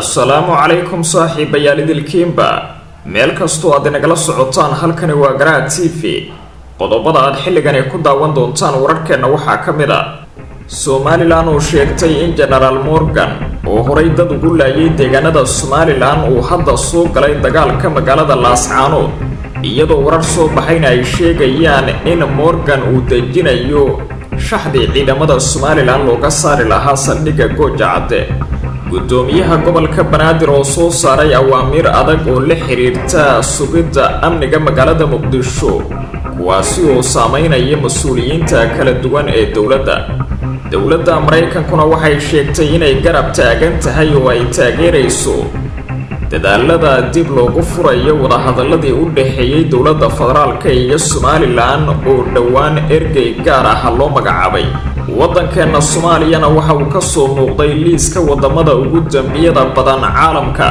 assalaamu calaykum saaxiibayaal idilkiinba meel kastoo aad inagala socotaan halkani waa garaha t v. Qodobada aad xilligani ku daawan doontaan wararkeenna waxaa ka mid a somalilan oo sheegtay in genaraal morgan oo horay dad ugu laayay deegaanada somalilan uu hadda soo galay dagaalka magaalada laascaanood iyadoo warar soo baxayna ay sheegayaan in morgan uu dejinayo shaxdii ciidamada somalilan looga saari lahaa saldhigga gooja cadde guddoomiyaha gobolka banaadir oo soo saaray awaamiir adag oo la xiriirta sugidda amniga magaalada muqdisho kuwaasi oo saameynaya mas'uuliyiinta kala duwan ee dowladda. Dowladda maraykankuna waxay sheegtay inay garab taagan tahay oo ay taageerayso dadaalada dib loogu furayo wadahadaladii u dhexeeyey dowladda federaalka iyo somalilan oo dhowaan ergey gaar ah loo magacaabay waddankeenna soomaaliyana waxa uu ka soo muuqday liiska waddamada ugu dambiyada badan caalamka.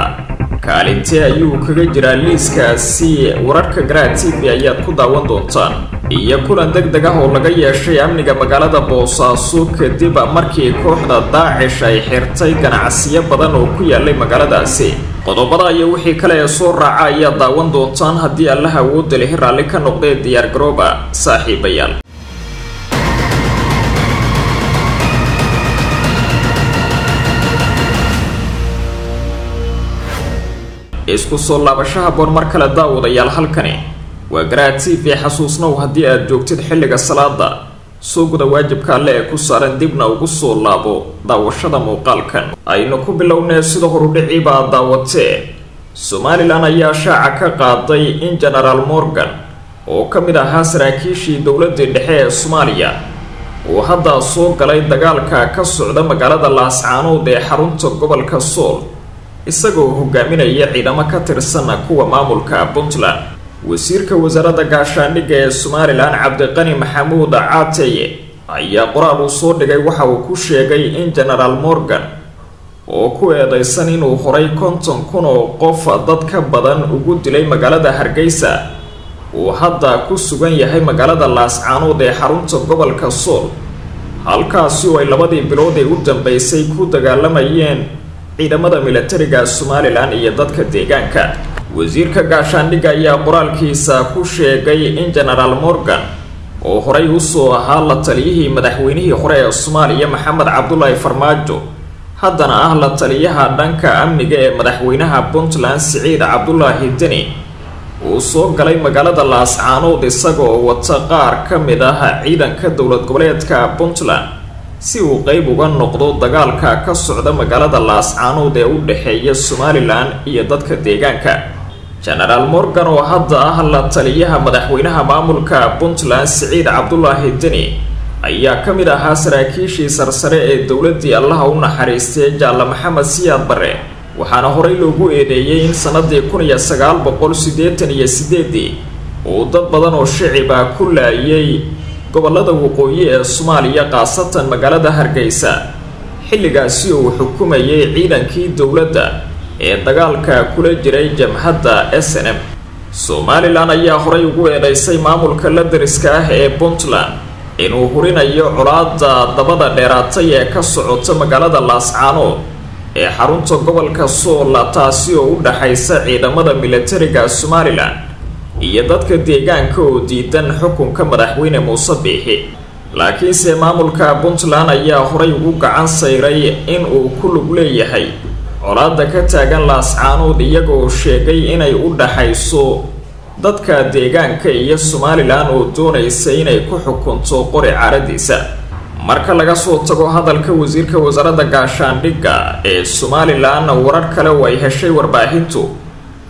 Kaalintee ayuu kaga jiraa liiskaasi wararka garaa t v ayaad ku daawan doontaan iyo kulan deg deg ah oo laga yeeshay amniga magaalada boosaaso kadib markii kooxda daacish ay xirtay ganacsiyo badan oo ku yaalay magaaladaasi. Qodobada iyo wixii kale ee soo raaca ayaad daawan doontaan haddii allaha awoodda lihi raalli ka noqdee diyaar garooba saaxiibayaal isku soo laabashaha boor mar kale daawadayaal halkani. Waa garaha t v xasuusnow haddii aad joogtid xilliga salaada soo guda waajibka alle ee ku saaran dibna ugu soo laabo daawashada muuqaalkan. Aynu ku bilownee sida horudhiciiba aad daawatee. Somalilan ayaa shaaca ka qaaday in genaraal morgan oo ka mid ahaa saraakiishii dowladii dhexe ee soomaaliya uu hadda soo galay dagaalka ka socda magaalada laascaanood ee xarunta gobolka sool isagoo hogaaminaya ciidamo ka tirsan kuwa maamulka puntland. Wasiirka wasaaradda gaashaandhigga ee somalilan cabdiqani maxamuud caateye ayaa qoraal uu soo dhigay waxa uu ku sheegay in genaraal morgan oo ku eedeysan inuu horay konton kun oo qof dad ka badan ugu dilay magaalada hargeysa. Uu hadda ku sugan yahay magaalada laascaanood ee xarunta gobolka sool halkaasi oo ay labadii bilood ee u dambeysay ku dagaalamayeen ciidamada militariga somalilan iyo dadka deegaanka. Wasiirka gaashaandhigga ayaa qoraalkiisa ku sheegay in genaraal morgan oo horay u soo ahaa la taliyihii madaxweynihii hore ee soomaaliya maxamed cabdulaahi farmaajo. Haddana ah la taliyaha dhanka amniga ee madaxweynaha puntland siciid cabdulaahi deni uu soo galay magaalada laascaanood isagoo wata qaar ka mid ah ciidanka dowlad goboleedka puntland si uu qeyb uga noqdo dagaalka ka socda magaalada laascaanood ee u dhexeeya somalilan iyo dadka deegaanka. Genaraal morgan oo hadda ah la taliyaha madaxweynaha maamulka puntland siciid cabdulaahi deni ayaa ka mid ahaa saraakiishii sarsare ee dowladii allaha u naxariistay jaalla maxamed siyaad barre waxaana horey loogu eedeeyey in sanadii kun iyo sagaal boqol siddeetan iyo sideedii uu dad badan oo shiciba ku laayay gobollada waqooyi ee soomaaliya khaasatan magaalada hargeysa. Xilligaasi uu xukumayay ciidankii dowladda ee dagaalka kula jiray jamhadda s n m. Somalilan ayaa horay ugu eedeysay maamulka la dariska ah ee puntland inuu hurinayo colaada dabada dheeraatay ee ka socota magaalada laascaanood ee xarunta gobolka soola taasi oo u dhaxaysa ciidamada militariga somalilan iyo dadka deegaanka oo diidan xukunka madaxweyne muuse biixi laakiinse maamulka puntland ayaa horay ugu gacan sayray in uu ku lug leeyahay. Colaada ka taagan laascaanood iyagoo sheegay inay u dhaxayso dadka deegaanka iyo somalilan oo doonaysa inay ku xukunto qori caaradiisa marka laga soo tago hadalka wasiirka wasaaradda gaashaandhigga ee somalilan warar kale oo ay heshay warbaahintu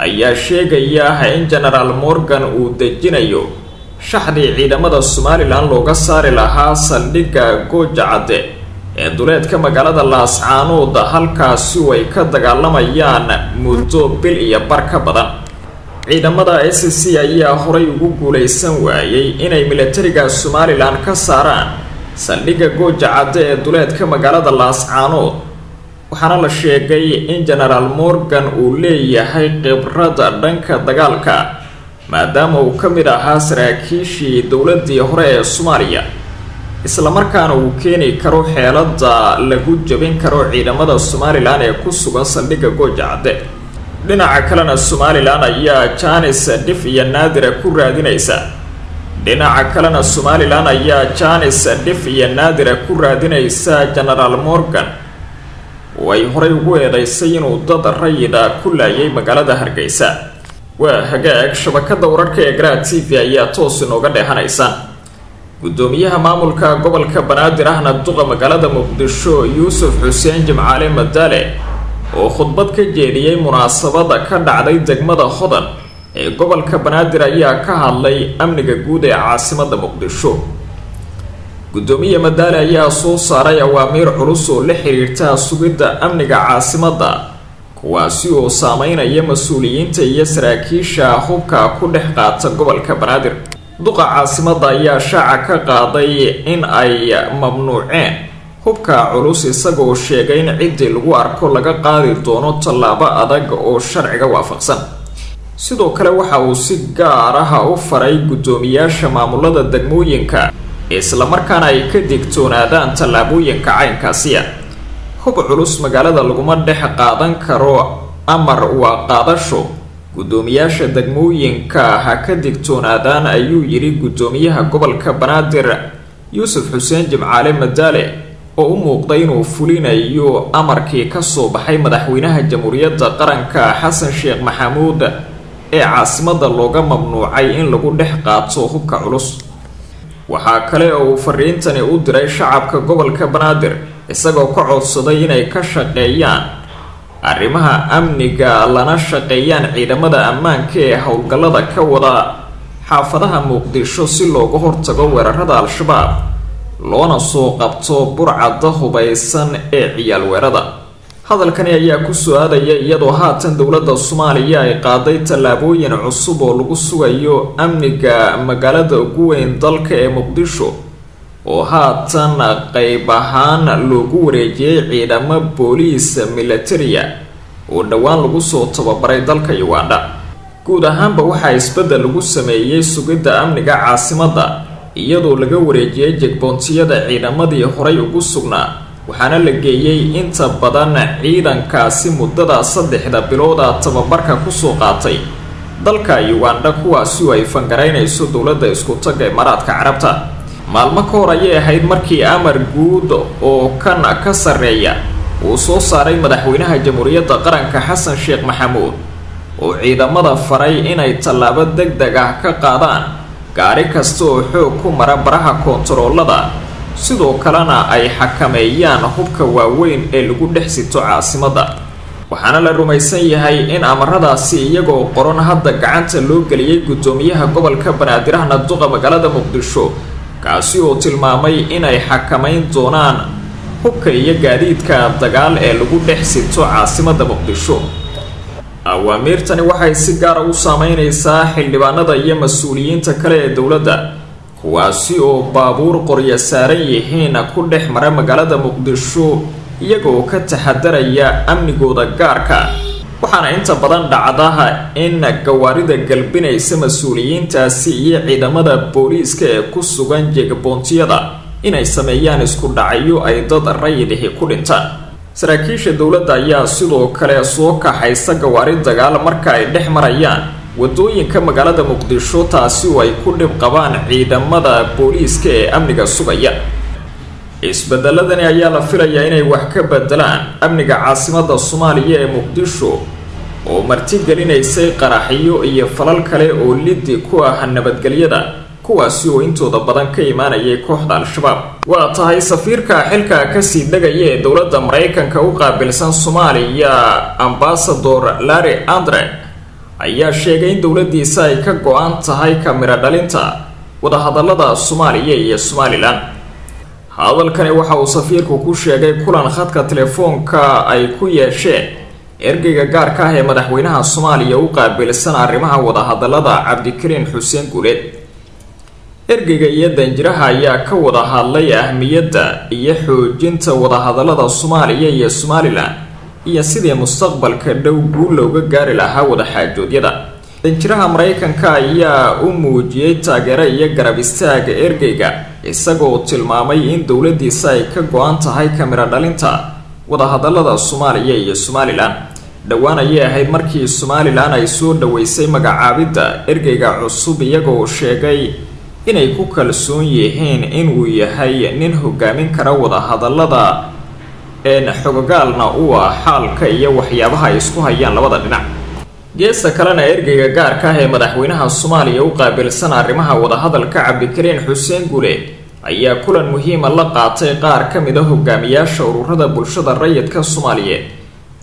ayaa sheegaya in genaraal morgan uu dejinayo shaxdii ciidamada somalilan looga saari lahaa saldhigga gooja cadde ee duleedka magaalada laascaanood halkaasi ay ka dagaalamayaan muddo bil iyo bar ka badan. Ciidamada s c ayaa horay ugu guulaysan waayey inay militariga somalilan ka saaraan saldhigga gooja cadde ee duleedka magaalada laascaanood waxaana la sheegay in genaraal morgan uu leeyahay khibrada dhanka dagaalka maadaama uu ka mid ahaa saraakiishii dowladii hore ee soomaaliya. Islamarkaana uu keeni karo xeelada lagu jabin karo ciidamada somalilan ee ku sugan saldhigga gooja cadde. Dhinaca kalena somalilan ayaa janis dhif iyo naadira ku raadinaysa. Dhinaca kalena somalilan ayaa janis dhif iyo naadira ku raadinaysa genaraal morgan oo ay horey ugu eedeysay inuu dad rayida ku laayay magaalada hargeysa. Waa hagaag shabakada wararka ee garaa t v ayaa toos inooga dheehanaysa. Guddoomiyaha maamulka gobolka banaadir ahna duqa magaalada muqdisho yuusuf xuseen jimcaale madaale oo khudbad ka jeediyey munaasabada ka dhacday degmada hodan ee gobolka banaadir ayaa ka hadlay amniga guud ee caasimada muqdisho guddoomiye madaale ayaa soo saaray awaamiir culus oo la xiriirta sugidda amniga caasimada kuwaasi oo saameynaya mas'uuliyiinta iyo saraakiisha hubka ku dhex qaata gobolka banaadir. Duqa caasimada ayaa shaaca ka qaaday in ay mamnuuceen. Hubka culus isagoo sheegay in ciddii lagu arko laga qaadi doono tallaabo adag oo sharciga waafaqsan. Sidoo kale waxa uu si gaar ah u faray guddoomiyaasha maamulada degmooyinka islamarkaana ay ka digtoonaadaan tallaabooyinka caynkaasiya. Hub culus magaalada laguma dhex qaadan karo amar waa qaadasho. Guddoomiyaasha degmooyinka ha ka digtoonaadaan ayuu yidhi guddoomiyaha gobolka banaadir yuusuf xuseen jimcaale madaale oo u muuqday inuu fulinayo amarkii ka soo baxay madaxweynaha jamhuuriyadda qaranka xasan sheekh maxamuud ee caasimada looga mamnuucay in lagu dhex qaato hubka culus waxaa kale oo uu fariintani u diray shacabka gobolka banaadir isagoo ka codsaday inay ka shaqeeyaan. Arrimaha amniga lana shaqeeyaan ciidamada ammaanka ee howlgallada ka wada xaafadaha muqdisho si looga hortago weerarada al-shabaab loona soo qabto burcadda hubaysan ee ciyaal weerada hadalkani ayaa ku soo aadaya iyadoo haatan dowladda soomaaliya ay qaaday tallaabooyin cusub oo lagu sugayo amniga magaalada ugu weyn dalka ee muqdisho oo haatan qayb ahaan loogu wareejiyey ciidamo booliis militariya oo dhowaan lagu soo tababaray dalka uganda. Guud ahaanba waxaa isbeddel lagu sameeyey sugidda amniga caasimadda iyadoo laga wareejiyey jegboontiyada ciidamadii horay ugu sugnaa waxaana la geeyey inta badan ciidankaasi muddada saddexda bilooda tababarka ku soo qaatay. Dalka uganda kuwaasi oo ay fangaraynayso dowladda isku-tagga imaaraadka carabta. Maalmo ka hor ayay ahayd markii amar guud oo kan ka sarreeya uu soo saaray madaxweynaha jamhuuriyadda qaranka xasan sheekh maxamuud oo ciidamada faray inay tallaabo deg deg ah ka qaadaan gaari kasta oo xoog ku mara baraha koontaroolada sidoo kalena ay xakameeyaan hubka waaweyn ee lagu dhex sito caasimadda waxaana la rumaysan yahay in amaradaasi iyagoo qoran hadda gacanta loo geliyey guddoomiyaha gobolka banaadirahna duqa magaalada muqdisho kaasi oo tilmaamay inay xakamayn doonaan hubka iyo gaadiidka dagaal ee lagu dhex sito caasimadda muqdisho. Awaamiirtani waxay si gaara u saameyneysaa xildhibaanada iyo mas'uuliyiinta kale ee dowladda kuwaasi oo baabuur qorya saaran yihiin ku dhex mara magaalada muqdisho iyagoo ka taxadaraya amnigooda gaarka. Waxaana inta badan dhacdaha in gawaarida galbinaysa mas'uuliyiintaasi iyo ciidamada booliiska ee ku sugan jegboontiyada inay sameeyaan isku dhacyo ay dad rayidihi ku dhintaan. Saraakiisha dowladda ayaa sidoo kale soo kaxaysa gawaari dagaal marka ay dhex marayaan waddooyinka magaalada muqdisho taasi oo ay ku dhib qabaan ciidamada booliiska ee amniga sugaya. Isbedeladani ayaa la filayaa inay wax ka bedelaan amniga caasimadda soomaaliya ee muqdisho oo martigelinaysay qaraxyo iyo falal kale oo liddi ku ah nabadgelyada kuwaasi oo intooda badan ka imaanayay kooxda al-shabaab. Waa tahay safiirka xilka ka sii degaya ee dowladda maraykanka u qaabilsan soomaaliya ambasador larry andre ayaa sheegay in dowladdiisa ay ka go-an tahay kamiro dhalinta wadahadalada soomaaliya iyo somalilan hadalkani waxa uu safiirku ku sheegay kulan khadka telefoonka ay ku yeesheen ergeyga gaarka ah ee madaxweynaha soomaaliya u qaabilsan arrimaha wadahadalada cabdikariin xuseen guuleed ergeyga iyo danjiraha ayaa ka wada hadlay ahmiyadda iyo xoojinta wadahadalada soomaaliya iyo somalilan iyo sidii mustaqbalka dhow guul looga gaari lahaa wadaxaajoodyada danjiraha maraykanka ayaa u muujiyey taageero iyo garab istaaga ergeyga isagoo tilmaamay in dowladiisa ay ka go-an tahay kamiro dhalinta wadahadalada soomaaliya iyo somalilan. Dhowaan ayay ahayd markii somalilan ay soo dhaweysay magacaabidda ergeyga cusub iyagoo sheegay inay ku kalsoon yihiin inuu yahay nin hogaamin kara wadahadalada xogogaalna u ah xaalka iyo waxyaabaha ay isku hayaan labada dhinac. Geesta kalena ergeyga gaarka ah ee madaxweynaha soomaaliya u qaabilsan arrimaha wadahadalka cabdikariin xuseen gule ayaa kulan muhiima la qaatay qaar ka mid a hogaamiyaasha ururada bulshada rayidka soomaaliyeed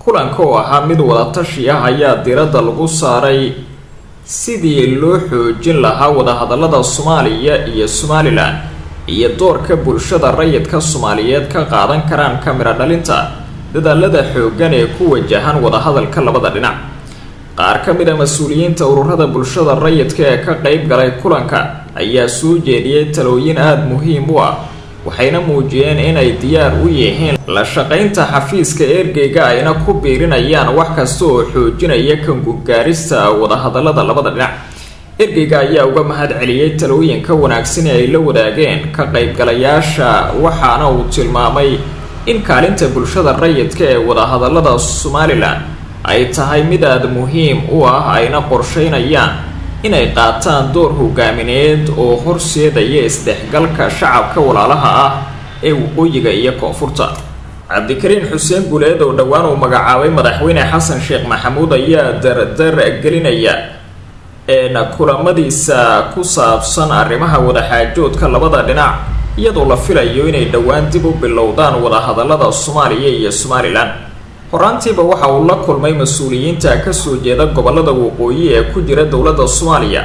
kulanka oo ahaa mid wadatashi ah ayaa diradda lagu saaray sidii loo xoojin lahaa wadahadalada soomaaliya iyo somalilan iyo doorka bulshada rayidka soomaaliyeed ka qaadan karaan kamiro dhalinta dadaalada xooggan ee ku wajahan wadahadalka labada dhinac. Qaar ka mid a mas'uuliyiinta ururada bulshada rayidka ee ka qeyb galay kulanka ayaa soo jeediyey talooyin aada muhiim u ah waxayna muujiyeen inay diyaar u yihiin la shaqaynta xafiiska ergeyga ayna ku biirinayaan wax kasta oo xoojinaya kangugaarista wadahadalada labada dhinac ergeyga ayaa uga mahad celiyey talooyinka wanaagsan ee ay la wadaageen ka qaybgalayaasha waxaana uu tilmaamay in kaalinta bulshada rayidka ee wadahadalada somalilan ay tahay mid aada muhiim u ah ayna qorsheynayaan inay qaataan door hogaamineed oo horseedaya isdhexgalka shacabka walaalaha ah ee waqooyiga iyo koonfurta. Cabdikariin xuseen guleed oo dhowaan uu magacaabay madaxweyne xasan sheekh maxamuud ayaa dardar gelinaya kulamadiisa ku saabsan arrimaha wadaxaajoodka labada dhinac iyadoo la filayo inay dhowaan dib u bilowdaan wadahadalada soomaaliya iyo somalilan. Horaantiiba waxa uu la kulmay mas'uuliyiinta ka soo jeeda gobollada waqooyi ee ku jira dowladda soomaaliya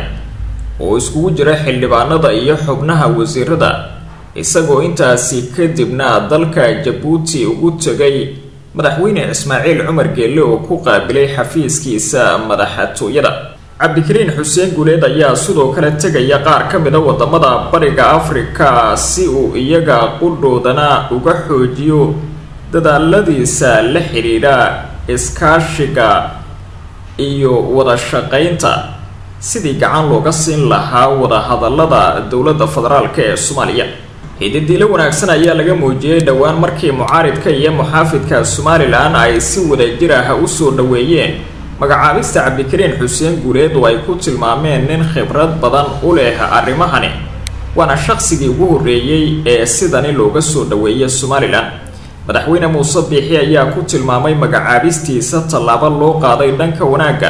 oo iskugu jira xildhibaanada iyo xubnaha wasiirada isagoo intaasi kadibna dalka jabuuti ugu tegay madaxweyne ismaaciil cumar geelle oo ku qaabilay xafiiskiisa madaxtooyada cabdikariin xuseen guuleed ayaa sidoo kale tegaya qaar ka mid a waddamada bariga afrika si uu iyaga qudhoodana uga xoojiyo dadaaladiisa la xidhiidha iskaashiga iyo wada shaqaynta. Sidii gacan looga siin lahaa wadahadalada dowladda federaalk ee soomaaliya. Hididiilo wanaagsan ayaa laga muujiyey dhowaan markii mucaaridka iyo muxaafidka somalilan ay si wadajir ah u soo dhaweeyeen magacaabista cabdikariin xuseen guuleed oo ay ku tilmaameen nin khibrad badan u leh arrimahani. Waana shaqsigii ugu horreeyey ee sidani looga soo dhaweeyay somalilan madaxweyne muuse biixi ayaa ku tilmaamay magacaabistiisa tallaabo loo qaaday dhanka wanaagga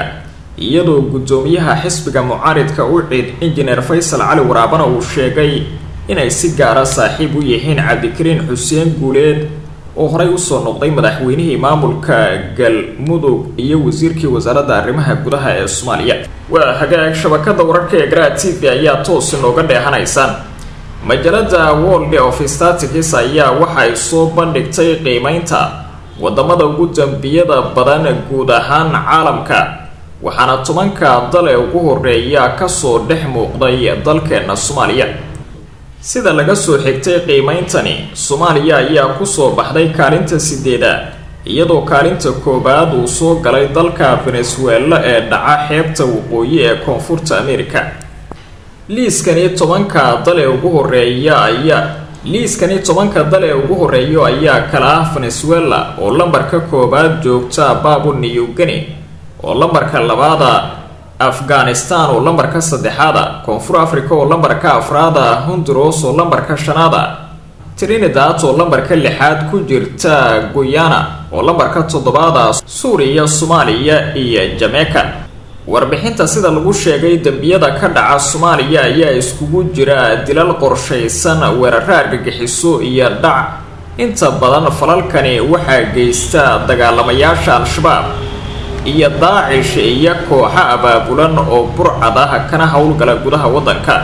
iyadoo guddoomiyaha xisbiga mucaaridka u cid injineer faysal cali waraabana uu sheegay inay si gaara saaxiib u yihiin cabdikariin xuseen guuleed oo horey u soo noqday madaxweynihii maamulka galmudug iyo wasiirkii wasaaradda arrimaha gudaha ee soomaaliya. Waa hagaag shabakada wararka ee garaa t v ayaa toos inooga dheehanaysaan. Majalada world of statics ayaa waxay soo bandhigtay qiimeynta waddamada ugu dambiyada badan guud ahaan caalamka waxaana tobanka dale ugu horreeya ka soo dhex muuqday dalkeena soomaaliya sida laga soo xigtay qiimeyntani soomaaliya ayaa ku soo baxday kaalinta sideedaad iyadoo kaalinta koowaad uu soo galay dalka venezuela ee dhaca xeebta waqooyi ee koonfurta america liiskani tobanka dale ugu horreeya ayaa liiskani tobanka dale ugu horeeyo ayaa kala ah venezuela oo lambarka koowaad joogta babu guinea oo lambarka labaada afghanistan oo lambarka saddexaada koonfur africa oo lambarka afraada honduros oo lambarka shanaada trinidad oo lambarka lixaad ku jirta guyana oo lambarka toddobaada suuriya soomaaliya iyo jamaica. Warbixinta sida lagu sheegay dembiyada ka dhaca soomaaliya ayaa iskugu jira dilal qorshaysan weeraro argagixiso iyo dhac. Inta badan falalkani waxaa geysta dagaalamayaasha al-shabaab iyo daacish iyo kooxo abaabulan oo burcad ah kana howlgala gudaha waddanka.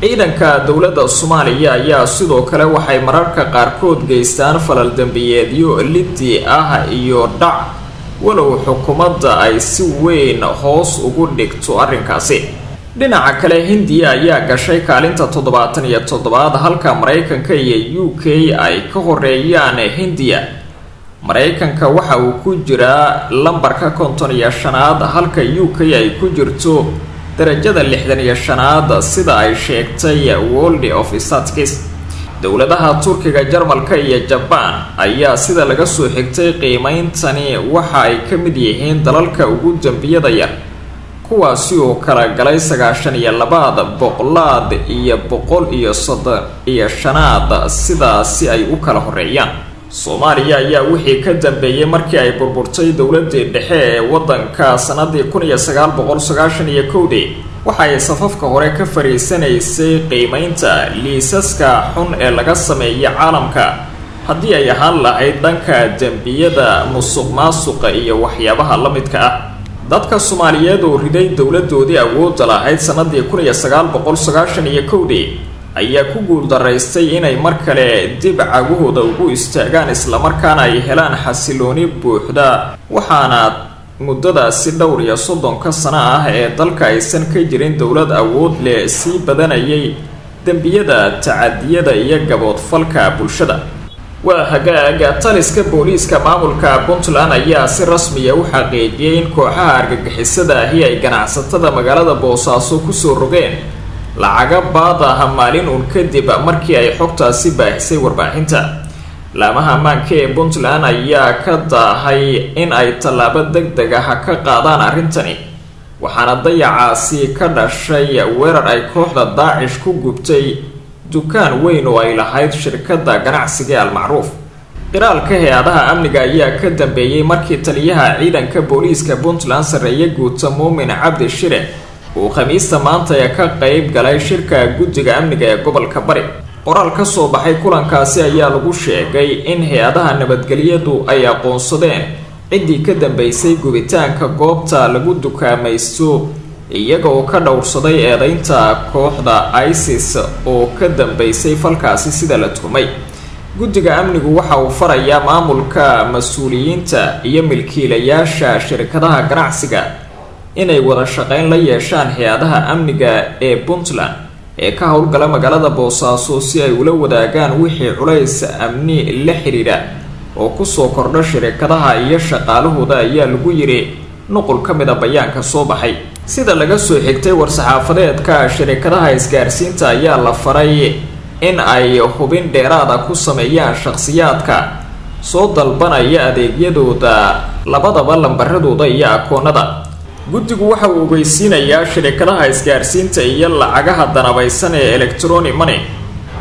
Ciidanka dowladda soomaaliya ayaa sidoo kale waxay mararka qaarkood geystaan falal dembiyeedyo liddi ah iyo dhac. Walow xukuumadda ay si weyn hoos ugu dhigto arrinkaasi. Dhinaca kale hindiya ayaa gashay kaalinta toddobaatan iyo toddobaad halka maraykanka iyo u k ay ka horeeyaan hindiya maraykanka waxa uu ku jiraa lambarka konton iyo shanaad halka u k ay ku jirto darajada lixdan iyo shanaad sida ay sheegtay world of statics dowladaha turkiga jarmalka iyo jabaan ayaa sida laga soo xigtay qiimeyntani waxa ay ka mid yihiin dalalka ugu dembiyada yar kuwaasi oo kala galay sagaashan iyo labaad boqolaad iyo boqol iyo soddon iyo shanaad sidaasi ay u kala horeeyaan soomaaliya ayaa wixii ka dambeeyey markii ay burburtay dowladii dhexe ee waddanka sanadii kun iyo sagaal boqol sagaashan iyo kowdii. Waxa ay safafka hore ka fariisanaysay qiimeynta liisaska xun ee laga sameeyay caalamka. Haddii ay ahaan lahayd dhanka dembiyada musuq maasuqa iyo waxyaabaha la midka ah. Dadka soomaaliyeed oo riday dowladoodii awoodda lahayd sanadii kun iyo sagaal boqol sagaashan iyo kowdii ayaa ku guuldaraystay inay mar kale dib cagahooda ugu istaagaan islamarkaana ay helaan xasilooni buuxda. Waxaana muddadaasi dhowr iyo soddonka sano ah ee dalka aysan ka jirin dowlad awood leh sii badanayay dembiyada tacadiyada iyo gaboodfalka bulshada. Waa hagaaga taliska booliiska maamulka puntland ayaa si rasmiya u xaqiijiyay in kooxaha argagixisada ahi ay ganacsatada magaalada boosaaso ku soo rogeen lacaga baad ah maalin uun kadib markii ay xogtaasi baahisay warbaahinta. Laamaha ammaanka ee puntland ayaa ka daahay in ay tallaabo deg deg ah ka qaadaan arrintani waxaana dayacaasi ka dhashay weerar ay kooxda daacish ku gubtay dukaan weyn oo ay lahayd shirkadda ganacsiga ee almacruuf. Qiraalka hay'adaha amniga ayaa ka dambeeyey markii taliyaha ciidanka booliiska puntland sarreeye guuta muumin cabdi shire uu khamiista maanta ee ka qeyb galay shirka guddiga amniga ee gobolka bari. Qoraal ka soo baxay kulankaasi ayaa lagu sheegay in hay'adaha nabadgelyadu ay aqoonsadeen. Ciddii ka dambeysay gubitaanka goobta lagu dukaamaysto iyaga oo ka dhowrsaday eedeynta kooxda isis oo ka dambeysay falkaasi sida la tuhmay guddiga amnigu waxa uu farayaa maamulka mas'uuliyiinta iyo milkiilayaasha shirkadaha ganacsiga inay wada shaqeyn la yeeshaan hay'adaha amniga ee puntland ee ka howlgala magaalada boosaaso si ay ula wadaagaan wixii culays amni la xidhiidha oo ku soo kordha shirkadaha iyo shaqaalahooda ayaa lagu yiri nuqul ka mida bayaanka soo baxay. Sida laga soo xigtay war-saxaafadeedka shirkadaha isgaarsiinta ayaa la faray in ay hubin dheeraada ku sameeyaan shakhsiyaadka soo dalbanaya adeegyadooda labadaba lambaradooda iyo akoonada guddigu waxa uu ogeysiinayaa shirkadaha isgaarsiinta iyo lacagaha danabaysan ee electronic money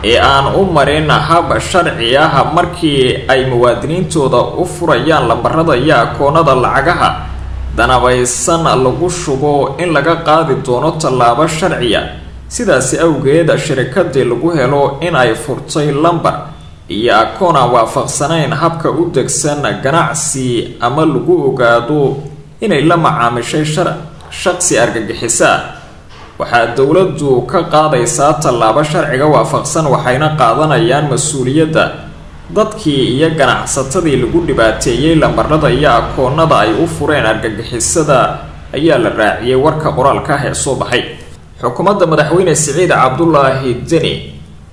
ee aan u marin hab sharci ah markii ay muwaadiniintooda u furayaan lambarada iyo akoonada lacagaha danabaysan lagu shubo in laga qaadi doono tallaabo sharciya sidaasi awgeed shirkadii lagu helo in ay furtay lambar iyo akoon aan waafaqsanayn habka u degsan ganacsi ama lagu ogaado inay la macaamishay shaqsi argagixisaa waxaa dowladdu ka qaadaysaa tallaabo sharciga waafaqsan waxayna qaadanayaan mas'uuliyadda. Dadkii iyo ganacsatadii lagu dhibaateeyey lambarada iyo akoonada ay u fureen argagixisada ayaa la raaciyey warka qoraalka ah ee soo baxay. Xukuumadda madaxweyne siciid cabdulaahi deni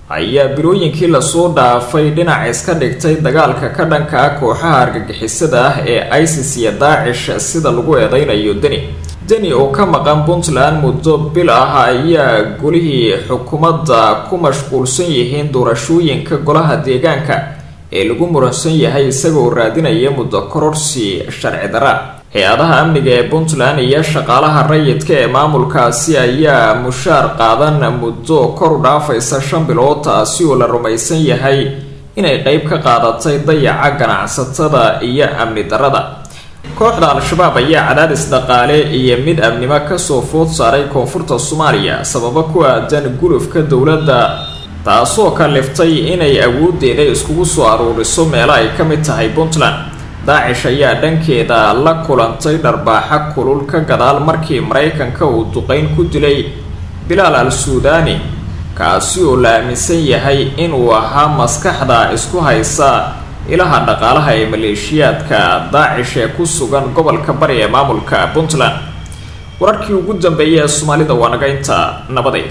ayaa bilooyinkii la soo dhaafay dhinac iska dhigtay dagaalka ka dhanka ah kooxaha argagixisada ah ee isis iyo daacish sida lagu eedeynayo deni. Deni oo ka maqan puntland muddo bil ah ayaa golihii xukuumadda ku mashquulsan yihiin doorashooyinka golaha deegaanka ee lagu muransan yahay isagoo raadinaya muddo kororsi sharci dara hay'adaha amniga ee puntland iyo shaqaalaha rayidka ee maamulkaasi ayaa mushaar qaadan muddo kor u dhaafaysa shan bilood taasi oo la rumaysan yahay inay qeyb ka qaadatay dayaca ganacsatada iyo amni darada kooxda al-shabaab ayaa cadaadis dhaqaale iyo mid amnimo ka soo food saaray koonfurta soomaaliya sababo ku aadan gulufka dowladda taasoo ka liftay inay awoodeeda iskugu soo aruuriso meelo ay ka mid tahay puntland daacish ayaa dhankeeda la kulantay dharbaaxa kulul ka gadaal markii maraykanka uu duqeyn ku dilay bilaal al suudaani kaasi oo la aaminsan yahay inuu ahaa maskaxda isku haysa ilaha dhaqaalaha ee maleeshiyaadka daacish ee ku sugan gobolka bari ee maamulka puntland. Wararkii ugu dambeeyay ee soomaalida waa naga inta nabaday